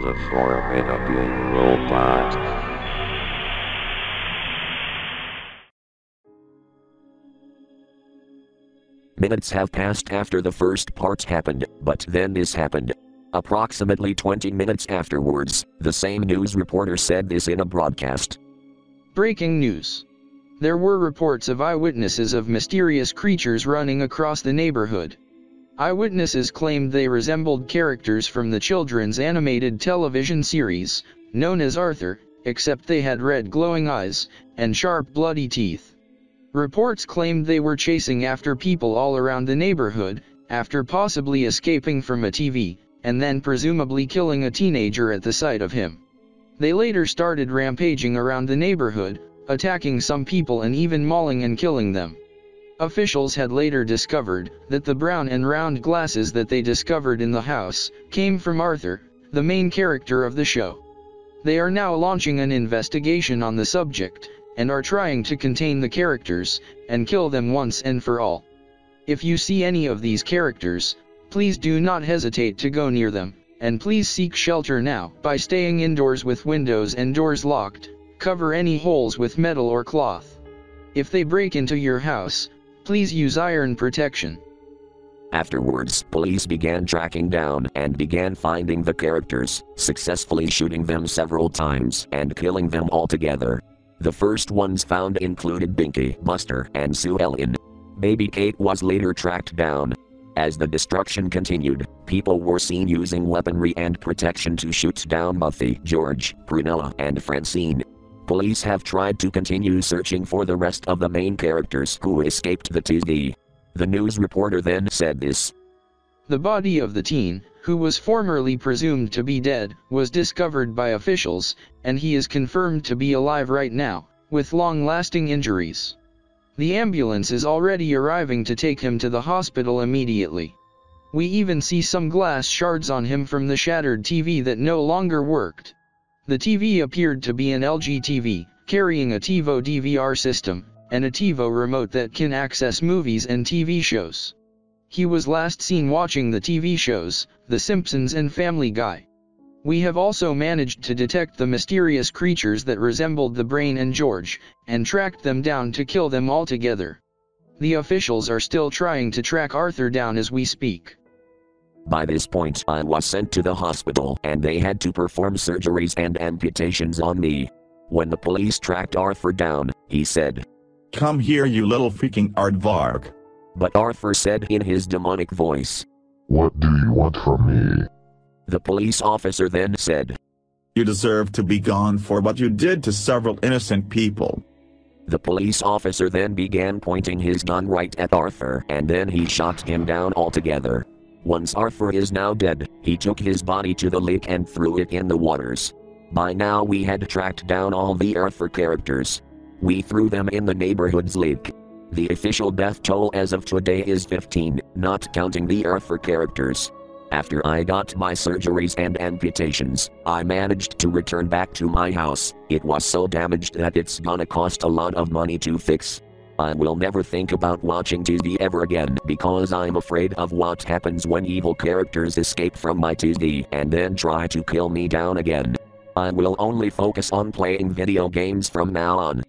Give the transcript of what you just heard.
The Formidable Robot. Minutes have passed after the first part happened, but then this happened. Approximately 20 minutes afterwards, the same news reporter said this in a broadcast. Breaking news. There were reports of eyewitnesses of mysterious creatures running across the neighborhood. Eyewitnesses claimed they resembled characters from the children's animated television series, known as Arthur, except they had red glowing eyes, and sharp bloody teeth. Reports claimed they were chasing after people all around the neighborhood, after possibly escaping from a TV, and then presumably killing a teenager at the sight of him. They later started rampaging around the neighborhood, attacking some people and even mauling and killing them. Officials had later discovered that the brown and round glasses that they discovered in the house came from Arthur, the main character of the show. They are now launching an investigation on the subject, and are trying to contain the characters, and kill them once and for all. If you see any of these characters, please do not hesitate to go near them, and please seek shelter now by staying indoors with windows and doors locked, cover any holes with metal or cloth. If they break into your house, please use iron protection. Afterwards, police began tracking down and began finding the characters, successfully shooting them several times and killing them altogether. The first ones found included Binky, Buster, and Sue Ellen. Baby Kate was later tracked down. As the destruction continued, people were seen using weaponry and protection to shoot down Muffy, George, Prunella, and Francine. Police have tried to continue searching for the rest of the main characters who escaped the TV. The news reporter then said this. The body of the teen, who was formerly presumed to be dead, was discovered by officials, and he is confirmed to be alive right now, with long-lasting injuries. The ambulance is already arriving to take him to the hospital immediately. We even see some glass shards on him from the shattered TV that no longer worked. The TV appeared to be an LG TV, carrying a TiVo DVR system, and a TiVo remote that can access movies and TV shows. He was last seen watching the TV shows, The Simpsons and Family Guy. We have also managed to detect the mysterious creatures that resembled the Brain and George, and tracked them down to kill them all together. The officials are still trying to track Arthur down as we speak. By this point, I was sent to the hospital and they had to perform surgeries and amputations on me. When the police tracked Arthur down, he said, Come here, you little freaking aardvark. But Arthur said in his demonic voice, What do you want from me? The police officer then said, You deserve to be gone for what you did to several innocent people. The police officer then began pointing his gun right at Arthur and then he shot him down altogether. Once Arthur is now dead, he took his body to the lake and threw it in the waters. By now we had tracked down all the Arthur characters. We threw them in the neighborhood's lake. The official death toll as of today is 15, not counting the Arthur characters. After I got my surgeries and amputations, I managed to return back to my house. It was so damaged that it's gonna cost a lot of money to fix. I will never think about watching TV ever again because I'm afraid of what happens when evil characters escape from my TV and then try to kill me down again. I will only focus on playing video games from now on.